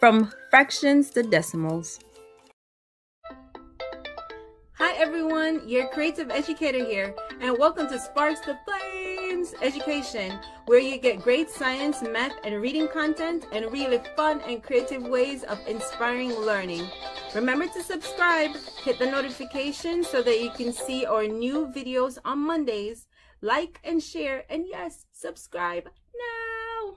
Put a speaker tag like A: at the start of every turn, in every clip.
A: from fractions to decimals.
B: Hi everyone, your creative educator here, and welcome to Sparks to Flames Education, where you get great science, math, and reading content and really fun and creative ways of inspiring learning. Remember to subscribe, hit the notification so that you can see our new videos on Mondays. Like and share, and yes, subscribe now.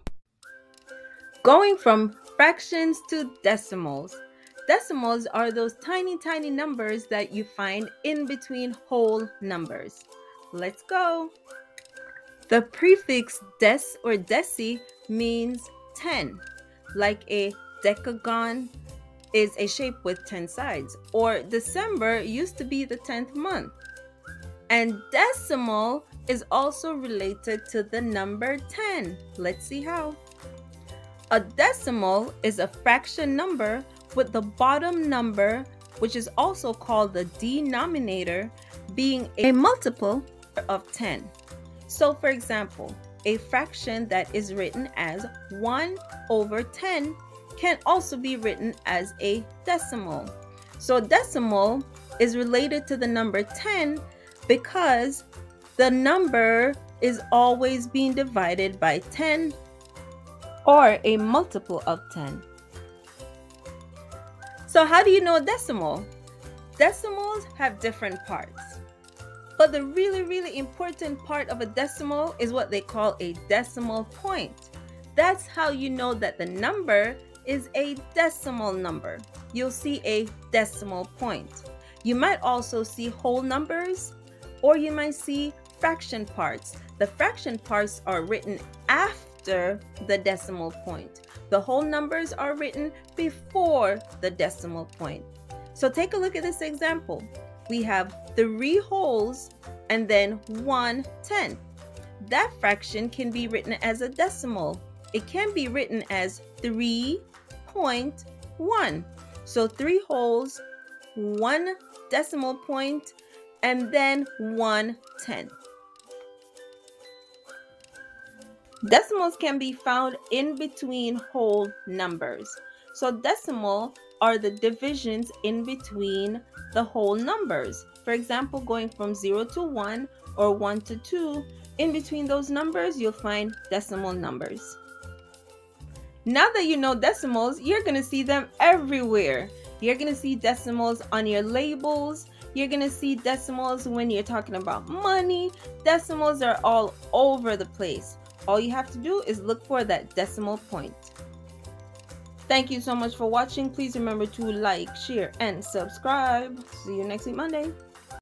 A: Going from fractions to decimals. Decimals are those tiny, tiny numbers that you find in between whole numbers. Let's go. The prefix des or deci means 10, like a decagon is a shape with 10 sides, or December used to be the 10th month. And decimal is also related to the number 10. Let's see how. A decimal is a fraction number with the bottom number, which is also called the denominator, being a multiple of 10. So, for example, a fraction that is written as 1 over 10 can also be written as a decimal. So, decimal is related to the number 10 because the number is always being divided by 10 or a multiple of 10. So how do you know a decimal? Decimals have different parts. But the really, really important part of a decimal is what they call a decimal point. That's how you know that the number is a decimal number. You'll see a decimal point. You might also see whole numbers or you might see fraction parts. The fraction parts are written after the decimal point. The whole numbers are written before the decimal point. So take a look at this example. We have three wholes and then one tenth. That fraction can be written as a decimal. It can be written as 3.1. So three wholes, one decimal point, and then one tenth. Decimals can be found in between whole numbers. So decimal are the divisions in between the whole numbers. For example, going from 0 to 1 or 1 to 2, in between those numbers, you'll find decimal numbers. Now that you know decimals, you're going to see them everywhere. You're going to see decimals on your labels. You're going to see decimals when you're talking about money. Decimals are all over the place. All you have to do is look for that decimal point. Thank you so much for watching. Please remember to like, share, and subscribe. See you next week, Monday.